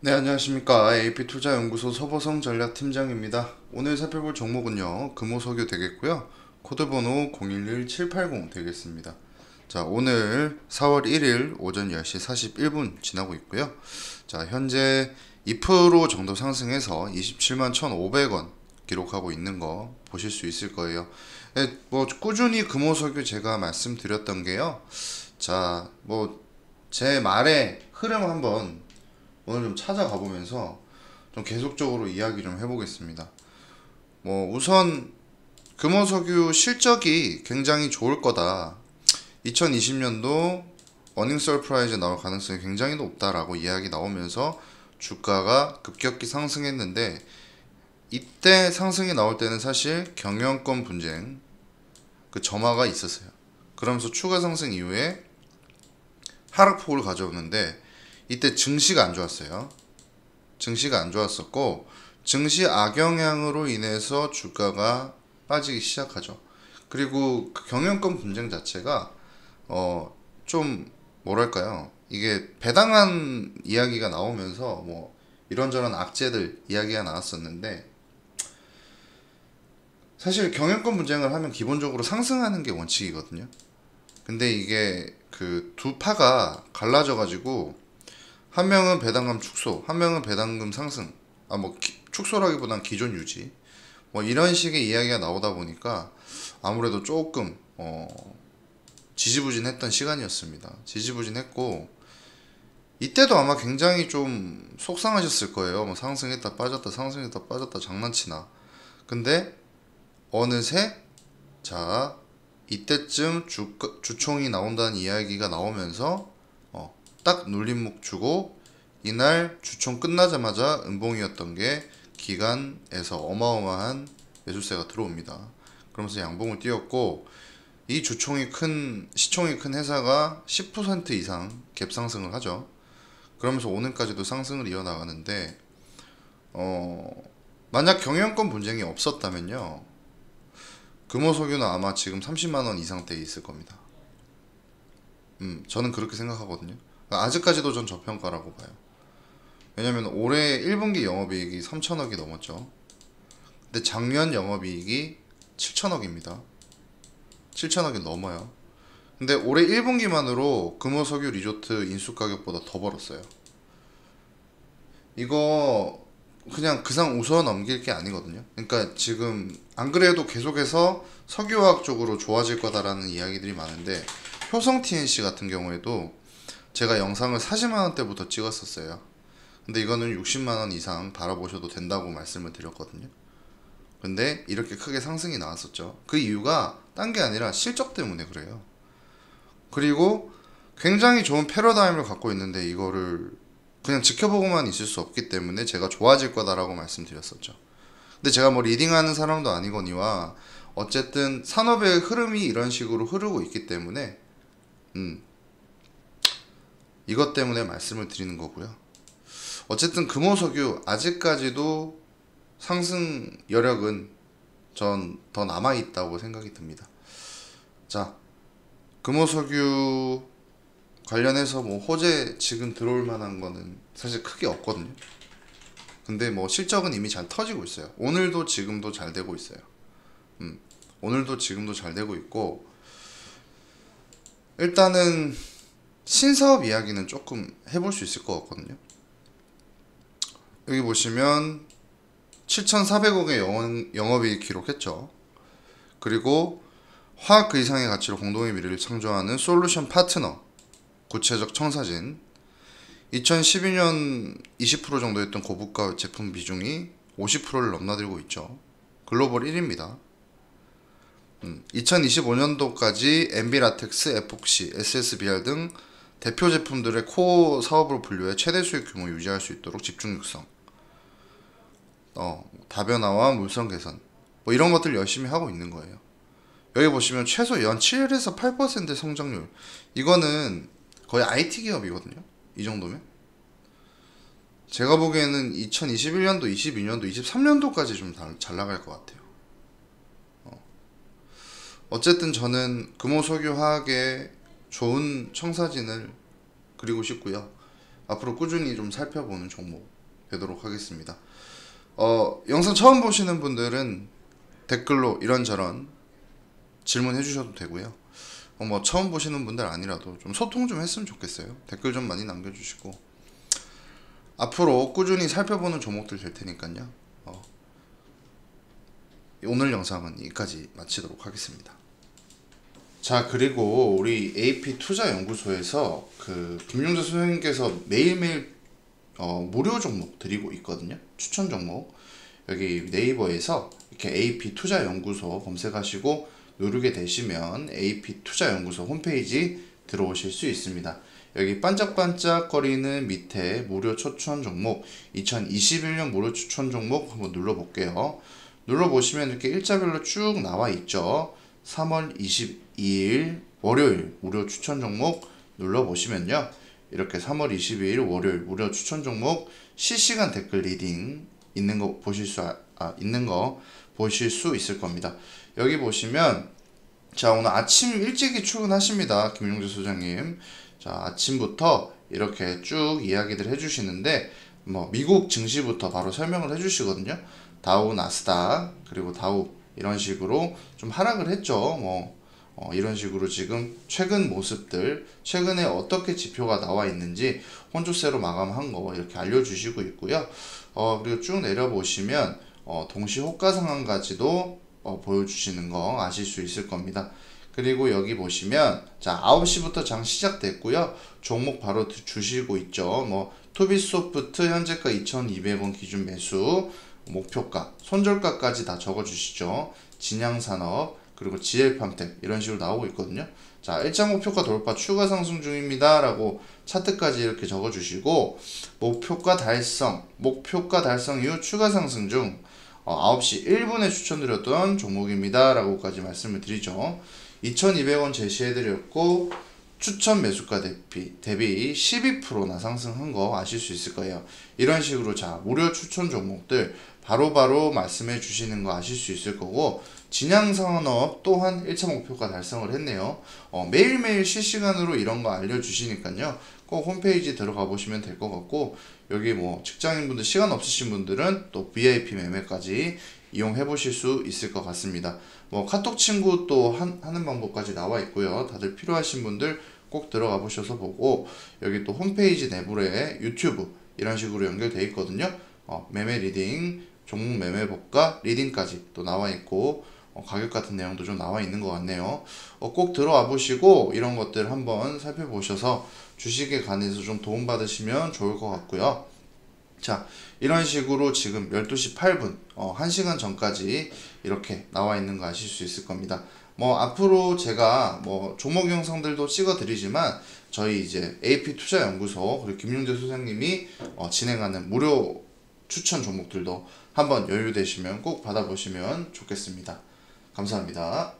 네, 안녕하십니까. AP투자연구소 서보성 전략팀장입니다. 오늘 살펴볼 종목은요, 금호석유 되겠고요. 코드번호 011780 되겠습니다. 자, 오늘 4월 1일 오전 10시 41분 지나고 있고요. 자, 현재 2% 정도 상승해서 27만 1,500원 기록하고 있는 거 보실 수 있을 거예요. 네, 뭐 꾸준히 금호석유 제가 말씀드렸던 게요. 자, 뭐 제 말의 흐름 한번 오늘 좀 찾아가 보면서 좀 계속적으로 이야기 좀 해보겠습니다. 뭐 우선 금호석유 실적이 굉장히 좋을 거다. 2020년도 earning surprise 나올 가능성이 굉장히 높다라고 이야기 나오면서 주가가 급격히 상승했는데 이때 상승이 나올 때는 사실 경영권 분쟁 그 점화가 있었어요. 그러면서 추가 상승 이후에 하락폭을 가져오는데 이때 증시가 안 좋았어요. 증시가 안 좋았었고 증시 악영향으로 인해서 주가가 빠지기 시작하죠. 그리고 그 경영권 분쟁 자체가 어 좀 뭐랄까요? 이게 배당한 이야기가 나오면서 뭐 이런저런 악재들 이야기가 나왔었는데 사실 경영권 분쟁을 하면 기본적으로 상승하는 게 원칙이거든요. 근데 이게 그 두 파가 갈라져 가지고 한 명은 배당금 축소, 한 명은 배당금 상승. 아뭐 축소라기보단 기존 유지. 뭐 이런 식의 이야기가 나오다 보니까 아무래도 조금 어 지지부진했던 시간이었습니다. 지지부진했고 이때도 아마 굉장히 좀 속상하셨을 거예요. 뭐 상승했다 빠졌다 상승했다 빠졌다 장난치나. 근데 어느새 자 이때쯤 주, 주총이 나온다는 이야기가 나오면서 어, 딱 눌림목 주고 이날 주총 끝나자마자 은봉이었던 게 기간에서 어마어마한 매수세가 들어옵니다. 그러면서 양봉을 띄웠고 이 주총이 큰 시총이 큰 회사가 10% 이상 갭 상승을 하죠. 그러면서 오늘까지도 상승을 이어나가는데 어 만약 경영권 분쟁이 없었다면요 금호석유는 아마 지금 30만 원 이상대에 있을 겁니다. 음, 저는 그렇게 생각하거든요. 아직까지도 전 저평가라고 봐요. 왜냐면 올해 1분기 영업이익이 3천억이 넘었죠. 근데 작년 영업이익이 7천억입니다. 7천억이 넘어요. 근데 올해 1분기만으로 금호석유 리조트 인수 가격보다 더 벌었어요. 이거 그냥 그상 웃어 넘길 게 아니거든요. 그러니까 지금 안 그래도 계속해서 석유화학 쪽으로 좋아질 거다라는 이야기들이 많은데 효성 TNC 같은 경우에도 제가 영상을 40만 원대부터 찍었었어요. 근데 이거는 60만 원 이상 바라보셔도 된다고 말씀을 드렸거든요. 근데 이렇게 크게 상승이 나왔었죠. 그 이유가 딴 게 아니라 실적 때문에 그래요. 그리고 굉장히 좋은 패러다임을 갖고 있는데 이거를 그냥 지켜보고만 있을 수 없기 때문에 제가 좋아질 거다라고 말씀드렸었죠. 근데 제가 뭐 리딩하는 사람도 아니거니와 어쨌든 산업의 흐름이 이런 식으로 흐르고 있기 때문에 음 이것 때문에 말씀을 드리는 거고요. 어쨌든 금호석유 아직까지도 상승 여력은 전 더 남아 있다고 생각이 듭니다. 자, 금호석유 관련해서 뭐 호재 지금 들어올 만한 거는 사실 크게 없거든요. 근데 뭐 실적은 이미 잘 터지고 있어요. 오늘도 지금도 잘 되고 있어요. 음, 오늘도 지금도 잘 되고 있고 일단은 신사업 이야기는 조금 해볼 수 있을 것 같거든요. 여기 보시면 7,400억의 영업, 영업이익 기록했죠. 그리고 화학 그 이상의 가치로 공동의 미래를 창조하는 솔루션 파트너 구체적 청사진 2012년 20% 정도였던 고부가 제품 비중이 50%를 넘나들고 있죠. 글로벌 1위입니다. 음, 2025년도까지 NB라텍스, 에폭시, SSBR 등 대표 제품들의 코어 사업으로 분류해 최대 수익 규모 유지할 수 있도록 집중 육성, 어, 다변화와 물성 개선, 뭐 이런 것들 열심히 하고 있는 거예요. 여기 보시면 최소 연 7에서 8% 성장률, 이거는 거의 IT 기업이거든요. 이 정도면. 제가 보기에는 2021년도, 22년도, 23년도까지 좀 잘 나갈 것 같아요. 어. 어쨌든 저는 금호석유 화학의 좋은 청사진을 그리고 싶고요. 앞으로 꾸준히 좀 살펴보는 종목 되도록 하겠습니다. 어, 영상 처음 보시는 분들은 댓글로 이런저런 질문해 주셔도 되고요. 어, 뭐 처음 보시는 분들 아니라도 좀 소통 좀 했으면 좋겠어요. 댓글 좀 많이 남겨주시고 앞으로 꾸준히 살펴보는 종목들 될 테니까요. 어, 오늘 영상은 여기까지 마치도록 하겠습니다. 자 그리고 우리 AP 투자 연구소에서 그 김용재 선생님께서 매일매일 어, 무료 종목 드리고 있거든요. 추천 종목 여기 네이버에서 이렇게 AP 투자 연구소 검색하시고 누르게 되시면 AP 투자 연구소 홈페이지 들어오실 수 있습니다. 여기 반짝반짝거리는 밑에 무료 추천 종목 2021년 무료 추천 종목 한번 눌러볼게요. 눌러보시면 이렇게 일자별로 쭉 나와 있죠. 3월 22일 월요일 무료 추천 종목 눌러보시면요. 이렇게 3월 22일 월요일 무료 추천 종목 실시간 댓글 리딩 있는 거 보실 수 아, 아, 있는 거 보실 수 있을 겁니다. 여기 보시면 자 오늘 아침 일찍이 출근하십니다. 김용재 소장님. 자 아침부터 이렇게 쭉 이야기들 해주시는데 뭐 미국 증시부터 바로 설명을 해주시거든요. 다우 나스닥 그리고 다우 이런 식으로 좀 하락을 했죠. 뭐 어, 이런 식으로 지금 최근 모습들 최근에 어떻게 지표가 나와 있는지 혼조세로 마감한 거 이렇게 알려주시고 있고요. 어, 그리고 쭉 내려보시면 어, 동시 호가 상황까지도 어, 보여주시는 거 아실 수 있을 겁니다. 그리고 여기 보시면 자 9시부터 장 시작됐고요. 종목 바로 주시고 있죠. 뭐 투비소프트 현재가 2,200원 기준 매수 목표가 손절가까지 다 적어주시죠. 진양산업 그리고 GL팜텍 이런 식으로 나오고 있거든요. 자 일장 목표가 돌파 추가 상승 중입니다. 라고 차트까지 이렇게 적어 주시고 목표가 달성 목표가 달성 이후 추가 상승 중 어, 9시 1분에 추천드렸던 종목입니다. 라고까지 말씀을 드리죠. 2200원 제시해 드렸고 추천 매수가 대비, 대비 12%나 상승한 거 아실 수 있을 거예요. 이런 식으로 자 무료 추천 종목들 바로바로 바로 말씀해 주시는 거 아실 수 있을 거고 진양산업 또한 1차 목표가 달성을 했네요. 어, 매일매일 실시간으로 이런 거 알려주시니까요. 꼭 홈페이지 들어가 보시면 될 것 같고 여기 뭐 직장인분들 시간 없으신 분들은 또 VIP 매매까지 이용해 보실 수 있을 것 같습니다. 뭐 카톡 친구 또 한, 하는 방법까지 나와 있고요. 다들 필요하신 분들 꼭 들어가 보셔서 보고 여기 또 홈페이지 내부에 유튜브 이런 식으로 연결돼 있거든요. 어, 매매 리딩 종목 매매법과 리딩까지 또 나와 있고 어, 가격 같은 내용도 좀 나와 있는 것 같네요. 어, 꼭 들어와 보시고 이런 것들 한번 살펴보셔서 주식에 관해서 좀 도움 받으시면 좋을 것 같고요. 자, 이런 식으로 지금 12시 8분, 어, 1시간 전까지 이렇게 나와 있는 거 아실 수 있을 겁니다. 뭐, 앞으로 제가 뭐, 종목 영상들도 찍어 드리지만, 저희 이제 AP 투자 연구소, 그리고 김용재 소장님이 어, 진행하는 무료 추천 종목들도 한번 여유 되시면 꼭 받아보시면 좋겠습니다. 감사합니다.